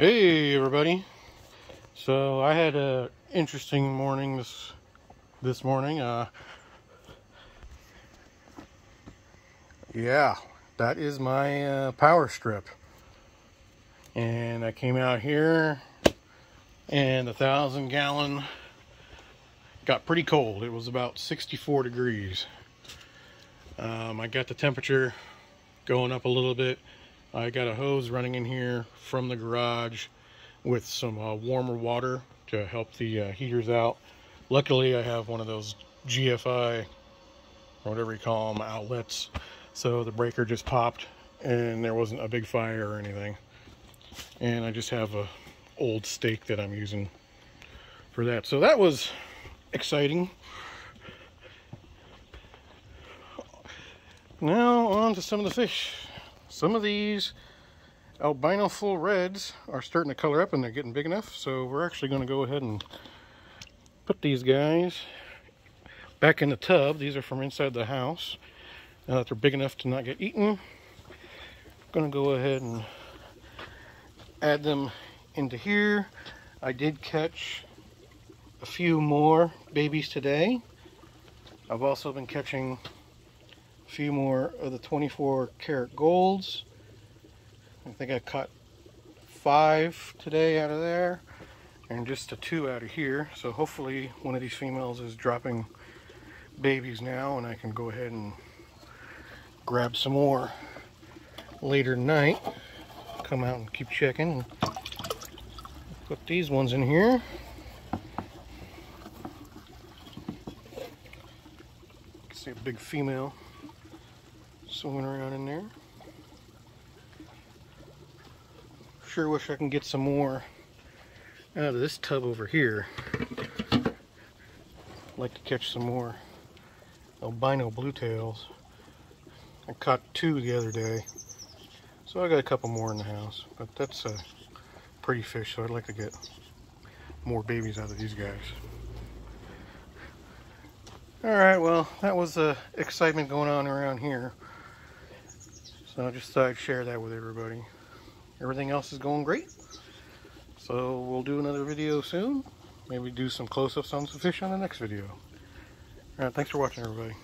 Hey everybody. So I had a interesting morning this this morning. Uh Yeah, that is my uh, power strip. And I came out here and the thousand gallon got pretty cold. It was about 64 degrees. Um, I got the temperature going up a little bit. I got a hose running in here from the garage with some uh, warmer water to help the uh, heaters out. Luckily, I have one of those GFI, or whatever you call them, outlets. So the breaker just popped and there wasn't a big fire or anything. And I just have a old stake that I'm using for that. So that was exciting. Now on to some of the fish. Some of these albino full reds are starting to color up and they're getting big enough. So we're actually going to go ahead and put these guys back in the tub. These are from inside the house. Now that they're big enough to not get eaten, I'm going to go ahead and add them into here. I did catch a few more babies today. I've also been catching a few more of the 24 karat golds. I think I caught five today out of there and just a two out of here. So hopefully one of these females is dropping babies now and I can go ahead and grab some more later tonight. Come out and keep checking. Put these ones in here. see a big female swimming around in there. Sure wish I can get some more out of this tub over here. Like to catch some more albino bluetails. I caught two the other day. So I got a couple more in the house. But that's a pretty fish, so I'd like to get more babies out of these guys. Alright, well, that was the uh, excitement going on around here. I just thought I'd share that with everybody. Everything else is going great. So we'll do another video soon. Maybe do some close-ups on some fish on the next video. Alright, thanks for watching everybody.